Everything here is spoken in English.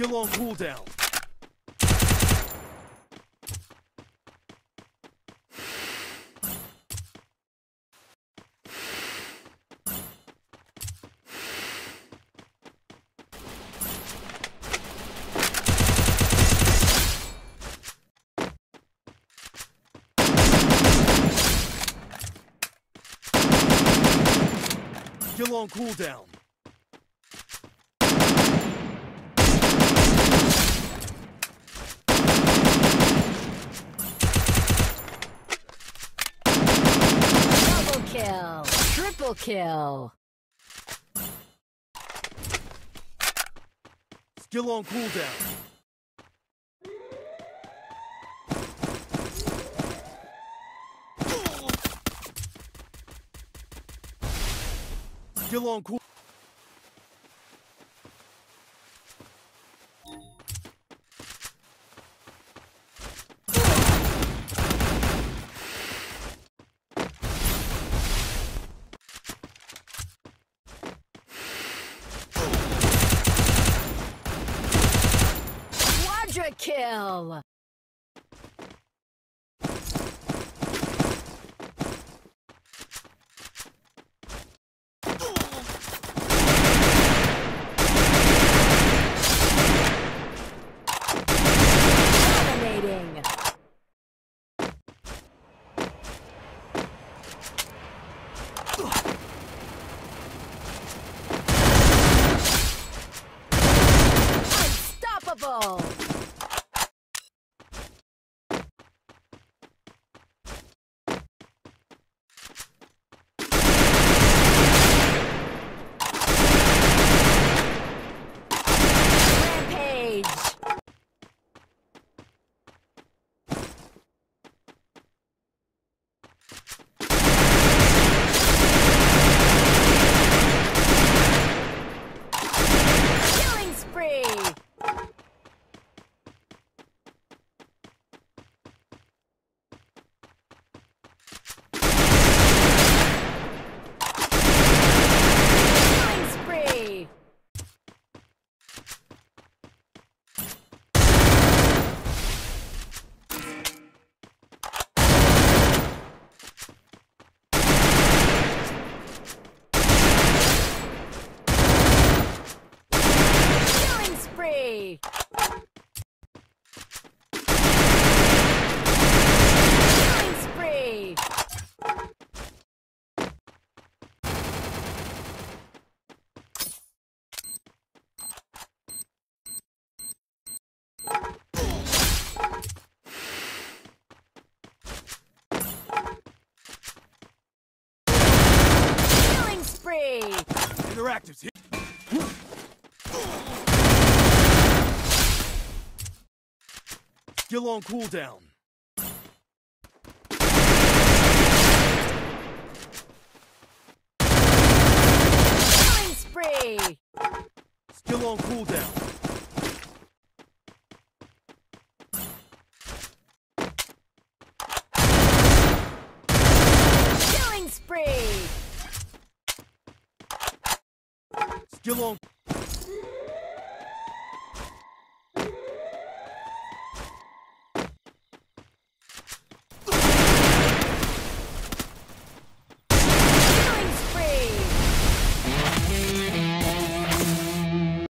Skill on cooldown. Skill on cooldown. Double kill. Triple kill. Skill on cooldown. Skill on cool. Kill. Dominating. Unstoppable. Rampage. Killing spree. Killing spree. Killing Killing spree. Killing spree. Interactives here. Skill on cooldown. Killing spree. Skill on cooldown. Killing spree. Skill on